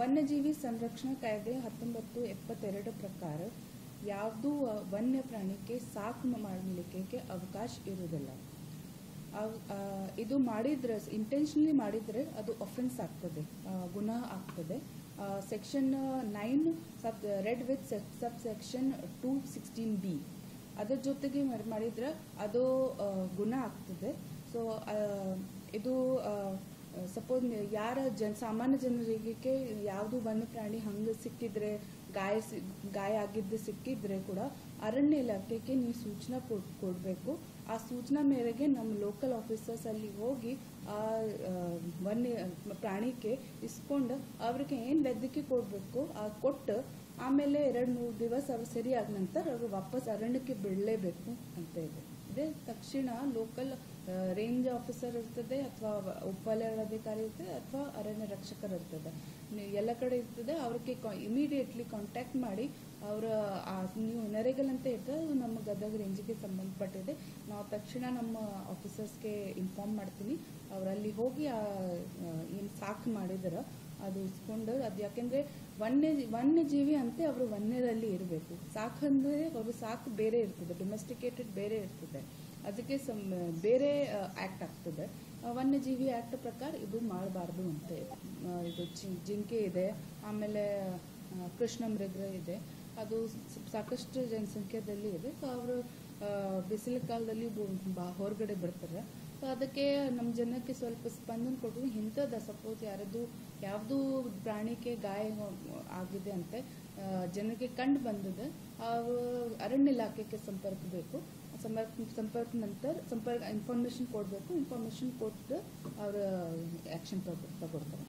ವನ್ಯಜೀವಿ ಸಂರಕ್ಷಣಾ ಕಾಯ್ದೆ ಹತ್ತೊಂಬತ್ತು ಎಪ್ಪತ್ತೆರಡು ಪ್ರಕಾರ ಯಾವುದೂ ವನ್ಯ ಪ್ರಾಣಿಗೆ ಸಾಕು ಮಾಡಲಿಕ್ಕೆ ಅವಕಾಶ ಇರುವುದಿಲ್ಲ. ಇದು ಮಾಡಿದ್ರೆ ಇಂಟೆನ್ಷನಲಿ ಮಾಡಿದ್ರೆ ಅದು ಒಫೆನ್ಸ್ ಆಗ್ತದೆ ಗುಣ ಆಗ್ತದೆ. Section nine sub read with sub section two sixteen B ಅದರ ಜೊತೆಗೆ ಮಾಡ್- ಮಾಡಿದ್ರೆ ಅದು ಗುಣ ಆಗ್ತದೆ. ಸೊ ಇದು ಸಪೋಸ್ ಯಾರ ಜನ ಸಾಮಾನ್ಯ ಜನರಿಗೆ ಯಾವುದು ವನ್ಯ ಪ್ರಾಣಿ ಹಂಗೆ ಸಿಕ್ಕಿದ್ರೆ, ಗಾಯ ಸಿ- ಗಾಯ ಆಗಿದ್ದು ಸಿಕ್ಕಿದ್ರೆ ಕೂಡ ಅರಣ್ಯ ಇಲಾಖೆಗೆ ನೀವು ಸೂಚನೆ ಕೊಡಬೇಕು. ಆ ಸೂಚನಾ ಮೇರೆಗೆ ನಮ್ಮ ಲೋಕಲ್ ಆಫೀಸರ್ಸ್ ಅಲ್ಲಿ ಹೋಗಿ ಆ ವನ್ಯ, ಪ್ರಾಣಿಗೆ ಇಸ್ಕೊಂಡು ಅವ್ರಿಗೆ ಏನು ವೈದ್ಯಕೀಯ ಕೊಡಬೇಕು, ಆ ಕೊಟ್ಟು ಆಮೇಲೆ ಎರಡು ಮೂರು ದಿವಸ ಅವ್ರು ಸರಿಯಾದ ನಂತರ ಅವರು ವಾಪಸ್ ಅರಣ್ಯಕ್ಕೆ ಬಿಡಲೇಬೇಕು ಅಂತ ಇದೆ. ಇದೇ ತಕ್ಷಣ ಲೋಕಲ್ ರೇಂಜ್ ಆಫೀಸರ್ ಇರ್ತದೆ ಅಥವಾ ಉಪವಲಯಾಧಿಕಾರಿ ಇರ್ತದೆ ಅಥವಾ ಅರಣ್ಯ ರಕ್ಷಕರು ಇರ್ತದೆ. ಎಲ್ಲ ಕಡೆ ಇರ್ತದೆ, ಅವ್ರಿಗೆ ಇಮಿಡಿಯೇಟ್ಲಿ ಕಾಂಟ್ಯಾಕ್ಟ್ ಮಾಡಿ ಅವರ ನೀವು ನರೇಗಲ್ ಅಂತ ಅದು ನಮ್ಮ ಗದಗ ರೇಂಜಿಗೆ ಸಂಬಂಧಪಟ್ಟಿದೆ. ನಾವು ತಕ್ಷಣ ನಮ್ಮ ಆಫೀಸರ್ಸ್ಗೆ ಇನ್ಫಾರ್ಮ್ ಮಾಡ್ತೀನಿ. ಅವರಲ್ಲಿ ಹೋಗಿ ಏನು ಸಾಕು ಮಾಡಿದಾರ ಅದು ಇಸ್ಕೊಂಡು ಅದು ಯಾಕೆಂದರೆ ವನ್ಯ ವನ್ಯಜೀವಿ ಅಂತೆ ಅವರು ವನ್ಯದಲ್ಲಿ ಇರಬೇಕು. ಸಾಕಂದ್ರೆ ಅವರು ಸಾಕು ಬೇರೆ ಇರ್ತದೆ ಡೊಮೆಸ್ಟಿಕೇಟೆಡ್ ಬೇರೆ ಇರ್ತದೆ. ಅದಕ್ಕೆ ಸಮ್ ಬೇರೆ ಆ್ಯಕ್ಟ್ ಆಗ್ತದೆ. ಆ, ವನ್ಯಜೀವಿ ಆ್ಯಕ್ಟ್ ಪ್ರಕಾರ ಇದು ಮಾಡಬಾರ್ದು ಅಂತ. ಇದೆ ಜಿಂಕೆ ಇದೆ ಆಮೇಲೆ ಆ, ಕೃಷ್ಣ ಮೃಗ ಇದೆ. ಅದು ಸಾಕಷ್ಟು ಜನಸಂಖ್ಯೆದಲ್ಲಿ ಇದೆ. ಸೊ ಅವರು ಬಿಸಿಲ ಕಾಲದಲ್ಲಿ ಹೊರಗಡೆ ಬರ್ತಾರೆ. ಸೊ ಅದಕ್ಕೆ ನಮ್ಮ ಜನಕ್ಕೆ ಸ್ವಲ್ಪ ಸ್ಪಂದನ ಕೊಟ್ಟು ಇಂಥದ್ದು ಸಪೋಸ್ ಯಾರದು ಯಾವುದು ಪ್ರಾಣಿಗೆ ಗಾಯ ಆಗಿದೆ ಅಂತೆ ಜನಕ್ಕೆ ಕಂಡು ಬಂದಿದೆ ಅವರು ಅರಣ್ಯ ಇಲಾಖೆಗೆ ಸಂಪರ್ಕಬೇಕು ಸಂಪರ್ಕ ಸಂಪರ್ಕ ನಂತರ, ಸಂಪರ್ಕ ಇನ್ಫಾರ್ಮೇಶನ್ ಕೊಡಬೇಕು. ಇನ್ಫಾರ್ಮೇಶನ್ ಕೊಟ್ಟು ಅವರು ಆ್ಯಕ್ಷನ್ ತಗೊಳ್ತಾರೆ.